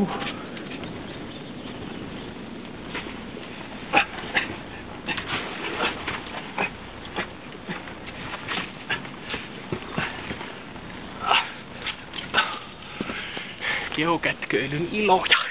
Huh. Keukätköilyn iloja.